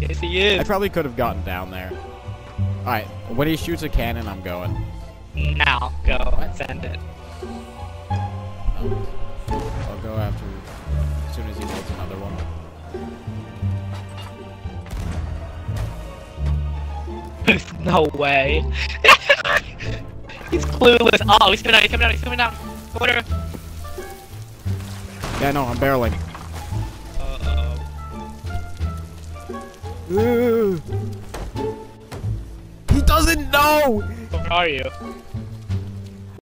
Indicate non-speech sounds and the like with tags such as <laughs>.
Yes, he is. I probably could have gotten down there. Alright, when he shoots a cannon, I'm going. Now, go. Send it. I'll go after as soon as he builds another one. There's no way. <laughs> he's clueless. Oh, he's coming down, he's coming down, he's coming down. Qurter. Yeah, no, I'm barreling. He doesn't know! Where are you?